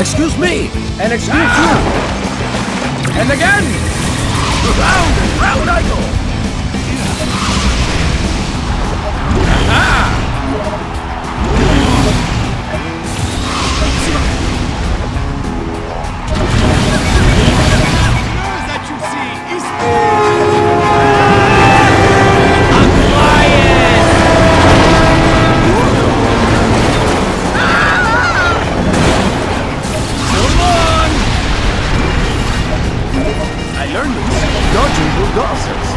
Excuse me! And excuse you! And again! Round and round I go! Dodging bulldozers.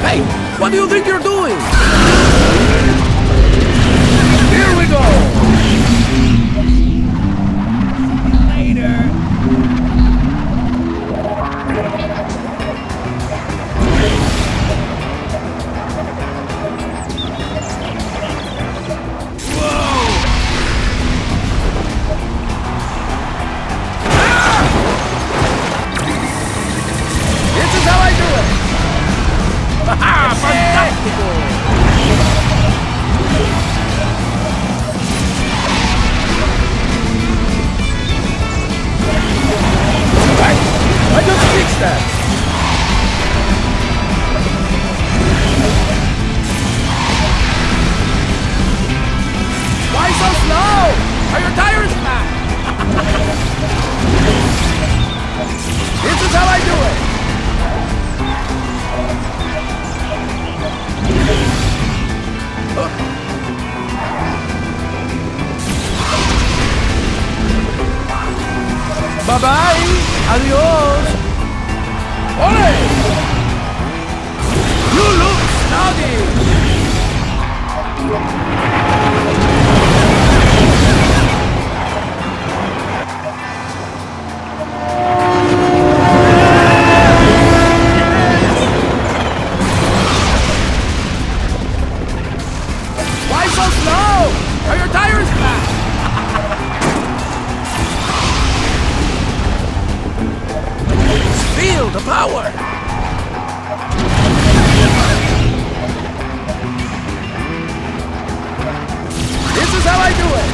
Hey, what do you think you're doing? Ah, ha Fantastico! I, I just fixed that! Bye bye. Adios. Ole! You look snotty. How I do it!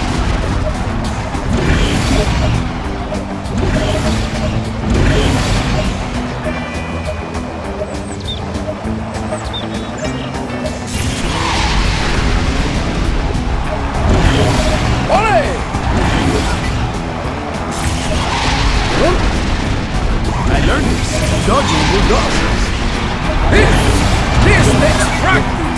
Ole! I learned this dodging bulldozers. This, this takes practice.